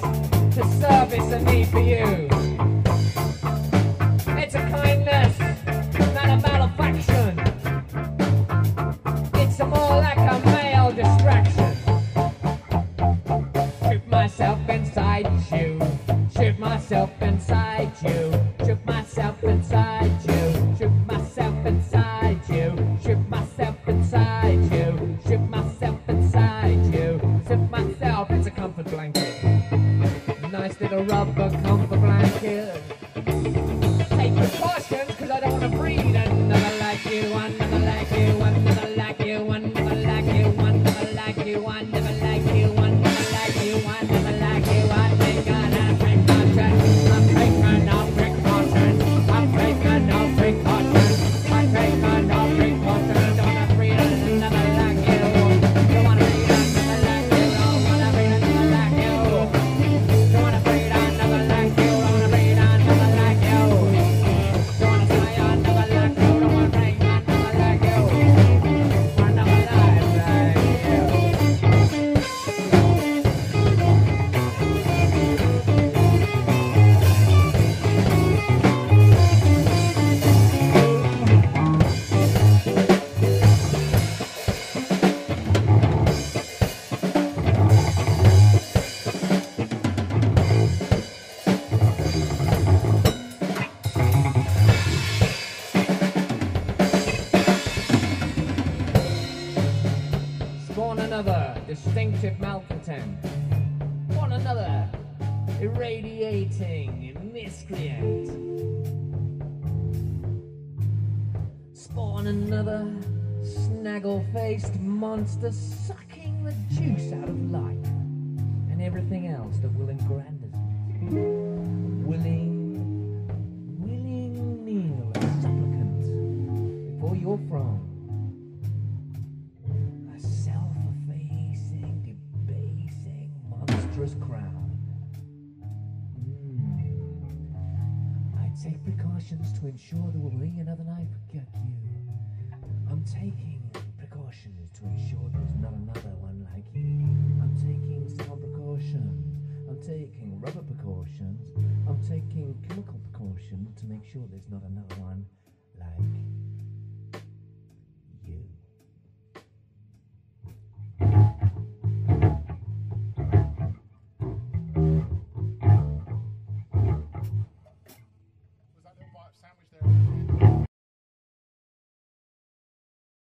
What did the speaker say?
to service the need for you. It's a kindness, not a malefaction. It's a more like a male distraction. Trip myself inside you. a rubber. distinctive malcontent. One another, irradiating miscreant. Spawn another, snaggle-faced monster sucking the juice out of life and everything else that will engrand emperor's crown. Mm. I take precautions to ensure there will be another knife get you. I'm taking precautions to ensure there's not another one like you. I'm taking sound precautions. I'm taking rubber precautions. I'm taking chemical precautions to make sure there's not another one like